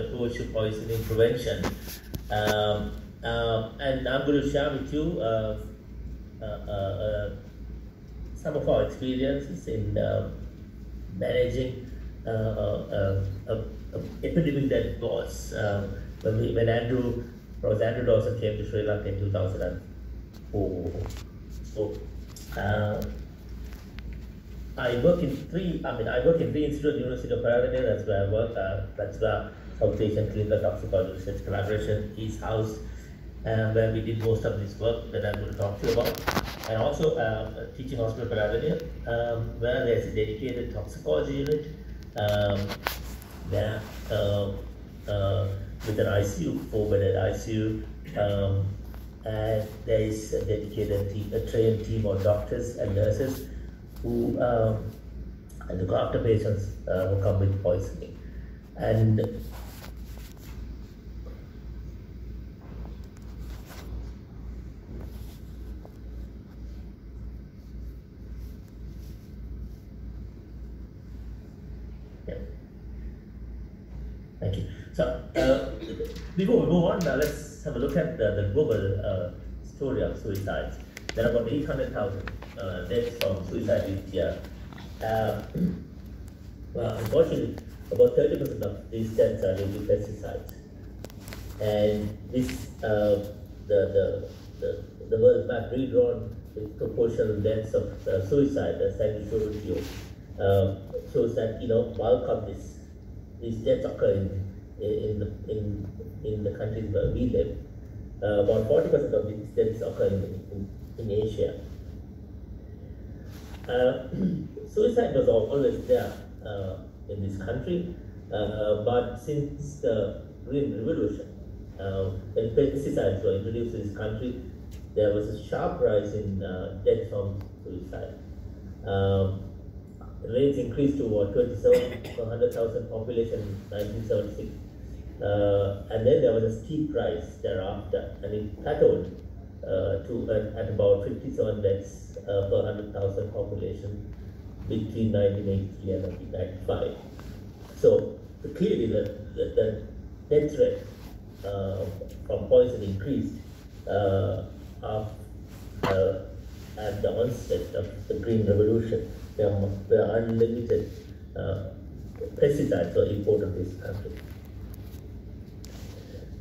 approach to poisoning prevention. Um, um, and I'm going to share with you uh, uh, uh, some of our experiences in managing a, epidemic that was when, we, when Andrew, Professor Andrew Dawson came to Sri Lanka in 2004. So, I work in three, I mean, I work in three institutes, University of Peradeniya, that's where I work, uh, that's where South Asian Clinical Toxicology Research Collaboration is housed, and where we did most of this work that I'm going to talk to you about. And also uh, teaching hospital Peradeniya, um, where there's a dedicated toxicology unit, um, there, uh, uh, with an ICU, four-bedded ICU, um, and there is a dedicated team, a trained team of doctors and nurses who um, look after patients uh, who come with poisoning. And yeah. Thank you. So, uh, before we move on, uh, let's have a look at the, the global uh, story of suicides. There are about 800,000 uh, deaths from suicide each year. Uh, well, unfortunately, about 30% of these deaths are due to pesticides. And this, uh, the, the, the, the World Map redrawn the proportional deaths of uh, suicide, showed you, uh, shows that, you know, bulk of this, these deaths occur in, in, the, in, in the countries where we live. Uh, about 40% of these deaths occur in, in, in Asia. Uh, suicide was always there uh, in this country, uh, but since the Green Revolution, uh, when pesticides were introduced in this country, there was a sharp rise in uh, death from suicide. Um, rates increased to what, 27 per 100,000 population in 1976. Uh, and then there was a steep rise thereafter, and it plateaued uh, to uh, at about 57 deaths uh, per 100,000 population between 1980 and 1995. So clearly the, the, the death rate uh, from poison increased uh, uh, at the onset of the Green Revolution. There were unlimited pesticides were imported to this country.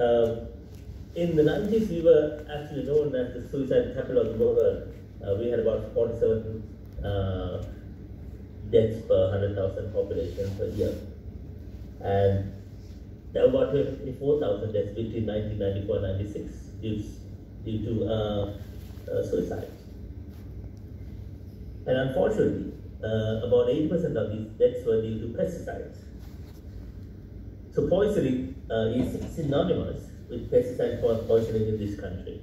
Um, in the 90s, we were actually known as the suicide capital of the world. Uh, we had about 47 uh, deaths per 100,000 population per year. And there were about 24,000 deaths between 1994 and 96 due, due to uh, uh, suicide. And unfortunately, uh, about 80% of these deaths were due to pesticides. So poisoning uh, is synonymous with pesticide poisoning in this country.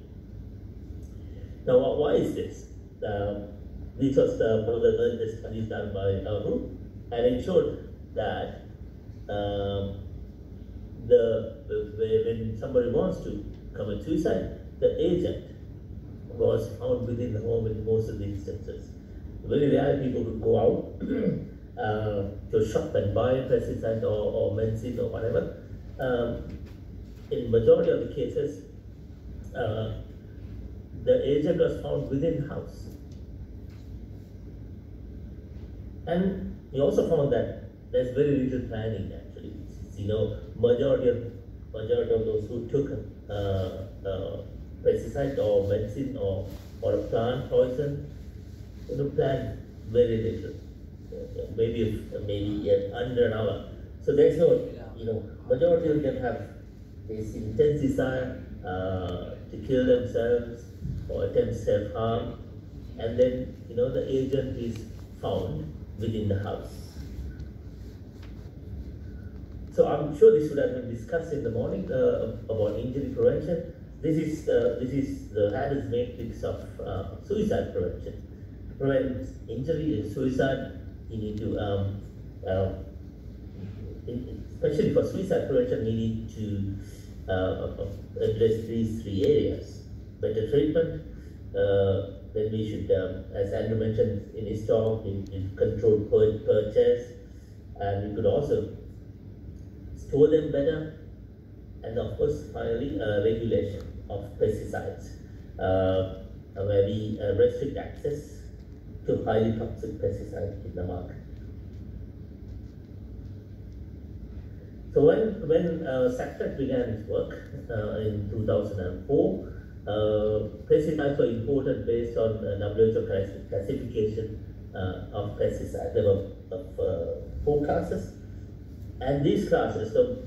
Now, why is this? Uh, this was uh, one of the latest studies done by our group, and it showed that um, the when somebody wants to commit suicide, the agent was found within the home in most of the instances. Very rare people would go out to shop and buy pesticides or, or or whatever. Um, in majority of the cases, uh, the agent was found within house. And we also found that there's very little planning actually. You know, majority of majority of those who took uh, uh, pesticide or medicine or or a plant poison, you know, planned very little, maybe maybe under an hour. So there's no, you know, majority of them have this intense desire uh, to kill themselves or attempt self-harm, and then you know the agent is found within the house. So I'm sure this would have been discussed in the morning uh, about injury prevention. This is uh, this is the Haddon's matrix of uh, suicide prevention. To prevent injury and suicide, you need to, um, in, especially for suicide prevention, you need to uh, address these three areas. Better treatment, uh, then we should, um, as Andrew mentioned in his talk, we, we control purchase, and we could also store them better, and of course, finally, uh, regulation of pesticides, uh, where we uh, restrict access to highly toxic pesticides in the market. So when, when uh, began its work uh, in 2004, uh, pesticides were imported based on uh, WHO classification uh, of pesticides. There were of, uh, four classes, and these classes, so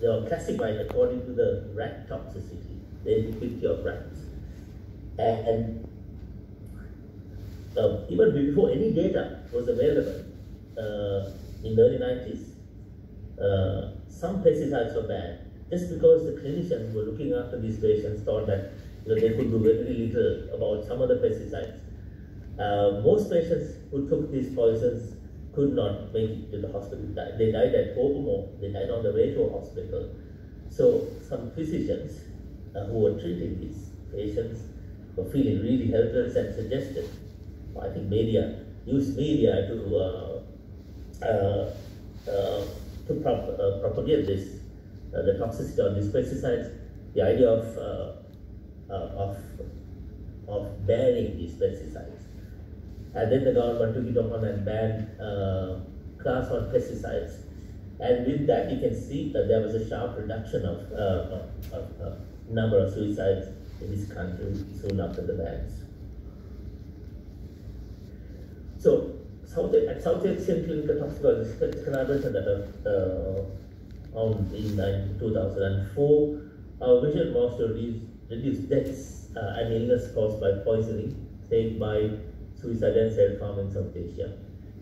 they were classified according to the rat toxicity, the etiquette of rats. And uh, even before any data was available uh, in the early 90s, uh, some pesticides were banned just because the clinicians who were looking after these patients thought that you know, they could do very little about some of the pesticides. Uh, most patients who took these poisons could not make it to the hospital. They died at home or they died on the way to a hospital. So some physicians uh, who were treating these patients were feeling really helpless and suggested, I think media, use media to uh, uh, uh to uh, propagate this, uh, the toxicity of these pesticides, the idea of, uh, of, of banning these pesticides. And then the government took it upon and banned class one pesticides. And with that, you can see that there was a sharp reduction of, uh, of, of number of suicides in this country soon after the bans. So South, at South Asian Clinical Toxicology collaboration that uh, found in 2004, our vision was to reduce, deaths uh, and illness caused by poisoning, saved by suicide and self-harm in South Asia.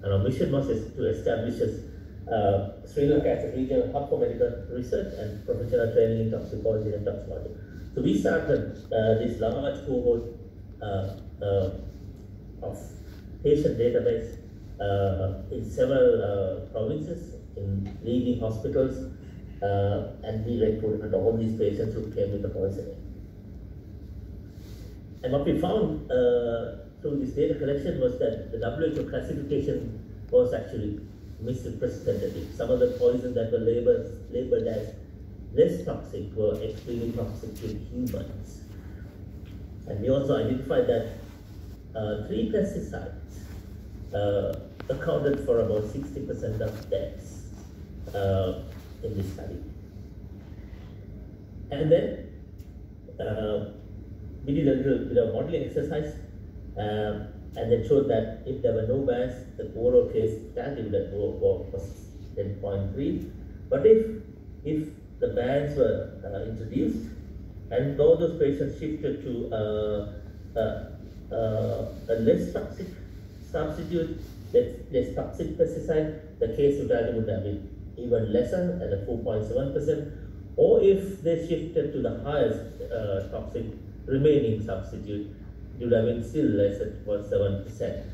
And our mission was to establish uh, Sri Lanka as a regional hub for medical research and professional training in toxicology and toxicology. So we started uh, this large cohort uh, uh, of patient database uh, in several uh, provinces, in leading hospitals, uh, and we recruited all these patients who came with the poisoning. And what we found through this data collection was that the WHO classification was actually misrepresentative. Some of the poisons that were labeled, labeled as less toxic were extremely toxic to humans. And we also identified that three pesticides uh, accounted for about 60% of deaths uh, in this study. And then uh, we did a little bit of modeling exercise um, and it showed that if there were no bans, the overall case fatality was 10.3. But if if the bans were uh, introduced and all those patients shifted to uh, a less toxic substitute this toxic pesticide, the case fatality would have been even lesser at a 4.7%, or if they shifted to the highest uh, toxic remaining substitute, it would have been still less at 0.7%.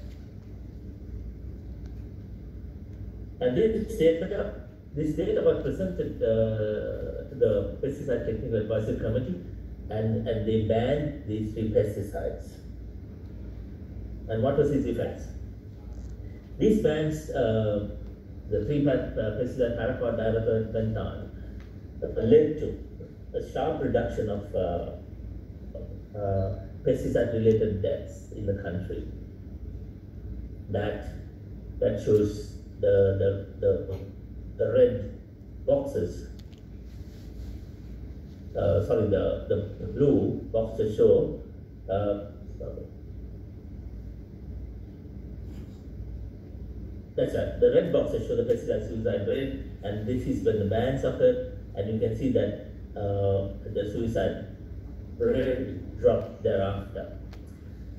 And this data, this data was presented uh, to the Pesticide Technical Advisory Committee, and, and they banned these three pesticides. And what was its effects? These bans, uh, the three pesticide paraquat, dimethoate, fenthion, led to a sharp reduction of uh, uh, pesticide-related deaths in the country. That that shows the the the, the red boxes. Uh, sorry, the, the blue boxes show That's right. The red boxes show the pesticide suicide rate, and this is when the bans occurred, and you can see that uh, the suicide rate dropped thereafter.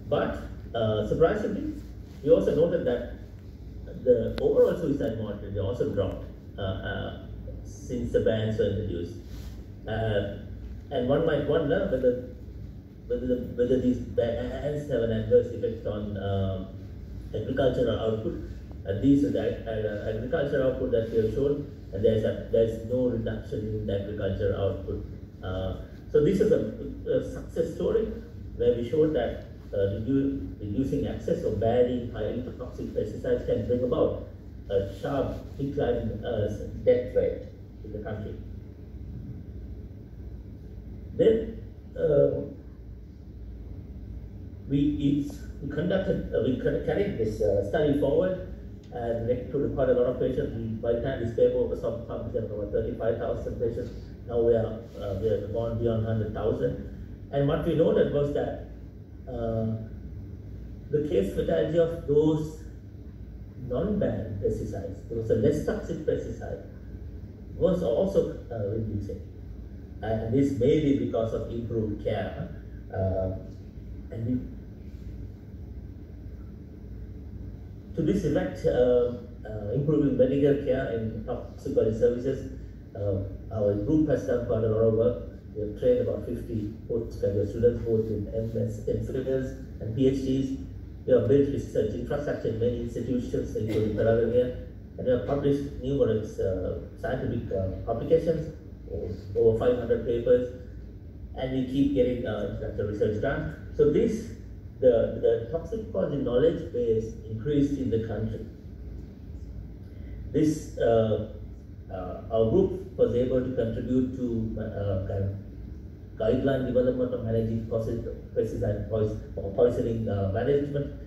But uh, surprisingly, we also noted that the overall suicide mortality also dropped uh, uh since the bans were introduced. Uh, and one might wonder whether whether, the, whether these bans have an adverse effect on um, agricultural output and these are the uh, agriculture output that we have shown, and there's a, there's no reduction in the agriculture output. Uh, so this is a, a, success story where we showed that uh, redu reducing access or banning highly toxic pesticides can bring about a sharp decline in uh, death rate in the country. Then uh, we, we conducted, uh, we carried this study forward and recruited quite a lot of patients. We, by the time this paper was published, about 35,000 patients. Now we are uh, we have gone beyond 100,000. And what we noted was that uh, the case fatality of those non-banned pesticides, those less toxic pesticides, was also uh, reducing. And this may be because of improved care. Uh, and we, to this effect, uh, uh, improving medical care and toxicology services, uh, our group has done quite a lot of work. We have trained about 50 postgraduate students, both in MS, MPhils, and PhDs. We have built research infrastructure in many institutions, including Peradeniya, and we have published numerous uh, scientific uh, publications, over 500 papers, and we keep getting uh, research done. So this, the, the toxicology knowledge base increased in the country. This, uh, uh, our group was able to contribute to uh, guideline development of managing pesticide poisoning uh, management.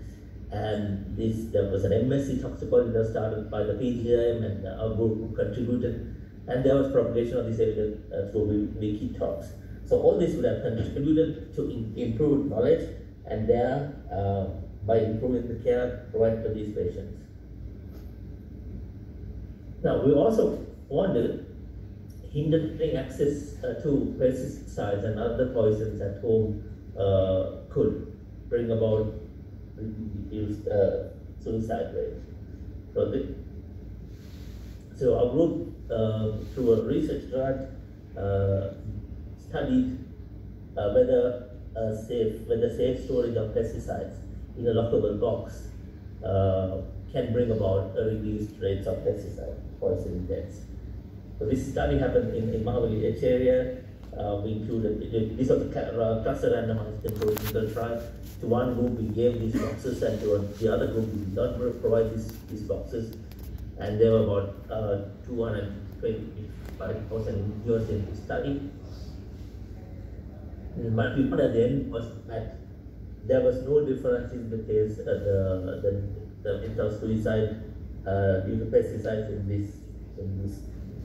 And this there was an MSc toxicology that started by the PGIM and our group contributed. And there was propagation of this evidence uh, through WikiTox. So all this would have contributed to improved knowledge and there uh, by improving the care provided to these patients. Now we also wanted hindering access uh, to pesticides and other poisons at home uh, could bring about reduced uh, suicide rate. So, the, so our group, uh, through a research grant, uh, studied uh, whether safe whether safe storage of pesticides in a lockable box can bring about a reduced rates of pesticide poisoning deaths. So this study happened in, in Mahaweli H area. Uh, we included, this was a uh, cluster randomized controlled clinical trial. To one group we gave these boxes and to the other group we did not provide these, these boxes. And there were about uh, 225,000 individuals in the study. We found at the end was that there was no difference in the case, uh, the, the, the mental suicide uh, due to pesticides in this, in this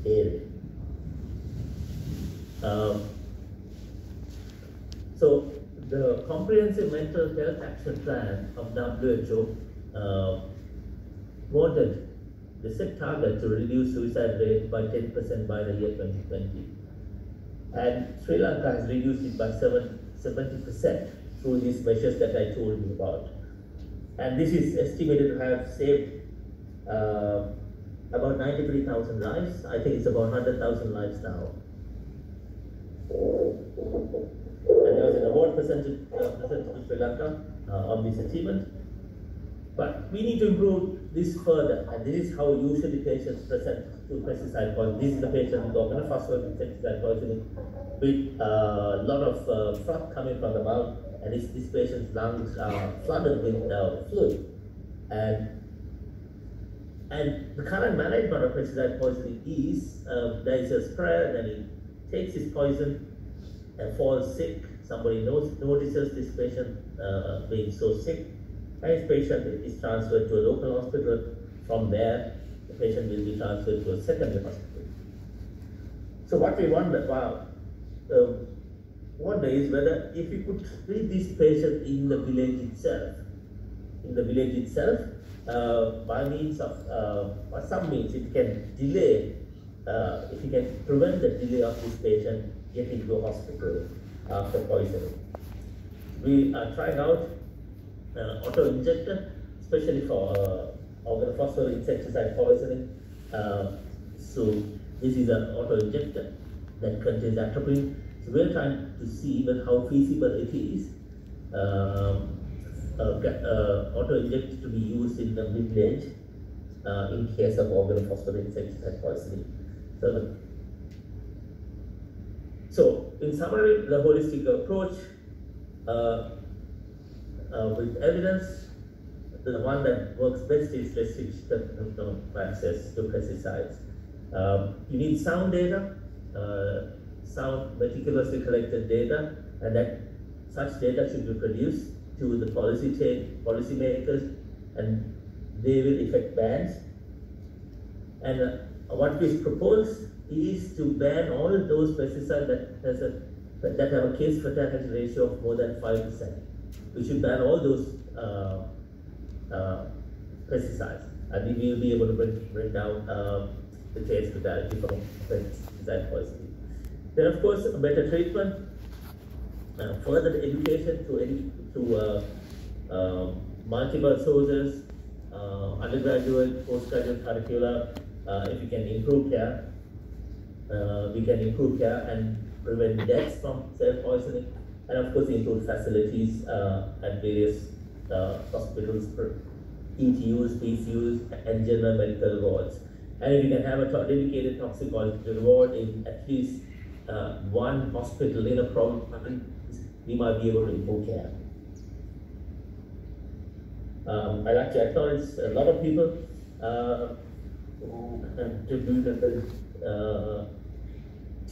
area. Um, so the comprehensive mental health action plan of WHO uh, wanted the set target to reduce suicide rate by 10% by the year 2020. And Sri Lanka has reduced it by 70% through these measures that I told you about. And this is estimated to have saved uh, about 93,000 lives. I think it's about 100,000 lives now. And there was an award presented, uh, presented to Sri Lanka uh, on this achievement. But we need to improve this further, and this is how usually patients present to pesticide poisoning. This is the patient with organophosphate pesticide poisoning with a uh, lot of uh, froth coming from the mouth, and this, this patient's lungs are flooded with uh, fluid. And and the current management of pesticide poisoning is uh, there is a sprayer, then he takes his poison and falls sick. Somebody knows, notices this patient uh, being so sick, and patient is transferred to a local hospital. From there, the patient will be transferred to a secondary hospital. So what we wonder, well, uh, wonder is whether if we could treat this patient in the village itself, in the village itself, uh, by means of, uh, or some means, it can delay, uh, if you can prevent the delay of this patient getting to hospital after poisoning. We are trying out uh, auto-injector, especially for uh, insecticide poisoning. Uh, so this is an auto-injector that contains atropine. So we're trying to see even how feasible it is. Um, uh, uh, auto-inject to be used in the mid-range uh, in case of organophosphate insecticide poisoning. So, so in summary, the holistic approach with evidence, the one that works best is restriction of access to pesticides. Um, you need sound data, uh, sound meticulously collected data, and that such data should be produced to the policy policy makers, and they will effect bans. And uh, what we propose is to ban all those pesticides that has a that have a case fatality ratio of more than five percent. We should ban all those uh, uh, pesticides, and we will be able to bring, bring down uh, the case fatality from pesticide poisoning. Then, of course, better treatment, uh, further education to edu- to uh, um, multiple sources, uh, undergraduate, postgraduate curricula. If we can improve care, we can improve care and prevent deaths from self-poisoning, and of course improve facilities uh, at various uh, hospitals, ETUs, PCUs, and general medical wards. And if we can have a dedicated toxicology ward in at least uh, one hospital in a province, we might be able to improve care. Um, I'd like to acknowledge a lot of people uh, who contributed uh,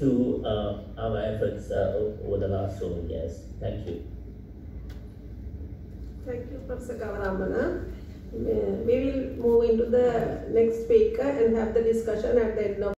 to uh, our efforts uh, over the last many years. Thank you. Thank you, Professor Gawarammanna. We will move into the next speaker and have the discussion at the end of